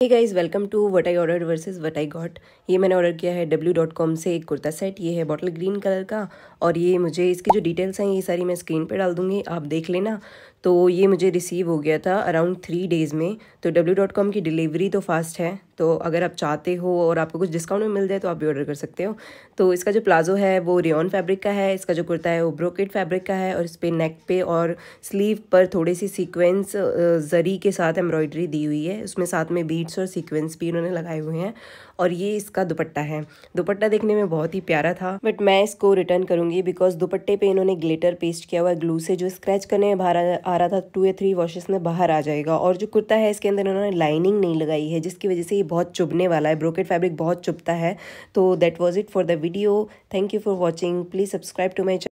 Hey guys welcome to what I order versus what I got ये मैंने order किया है डब्ल्यू डॉट कॉम से एक कुर्ता सेट ये है बॉटल ग्रीन कलर का और ये मुझे इसकी जो डिटेल्स हैं, ये सारी मैं स्क्रीन पे डाल दूँगी, आप देख लेना। तो ये मुझे रिसीव हो गया था अराउंड थ्री डेज़ में। तो डब्ल्यू डॉट कॉम की डिलीवरी तो फास्ट है। तो अगर आप चाहते हो और आपको कुछ डिस्काउंट में मिल जाए तो आप भी ऑर्डर कर सकते हो। तो इसका जो प्लाजो है वो रेन फैब्रिक का है, इसका जो कुर्ता है वो ब्रोकेट फैब्रिक का है और इस पर नेक पे और स्लीव पर थोड़ी सी सीक्वेंस जरी के साथ एम्ब्रॉयडरी दी हुई है। उसमें साथ में बीट्स और सीक्वेंस भी इन्होंने लगाए हुए हैं और ये इसका दुपट्टा है। दुपट्टा देखने में बहुत ही प्यारा था बट मैं इसको रिटर्न करूँगी बिकॉज़ दुपट्टे पर इन्होंने ग्लेटर पेस्ट किया हुआ है। ग्लू से जो स्क्रैच करने बाहर आ रहा था टू या थ्री वॉशेस में बाहर आ जाएगा। और जो कुर्ता है, इसके अंदर उन्होंने लाइनिंग नहीं लगाई है, जिसकी वजह से ये बहुत चुभने वाला है। ब्रोकेट फैब्रिक बहुत चुभता है। तो that was it for the video thank you for watching please subscribe to my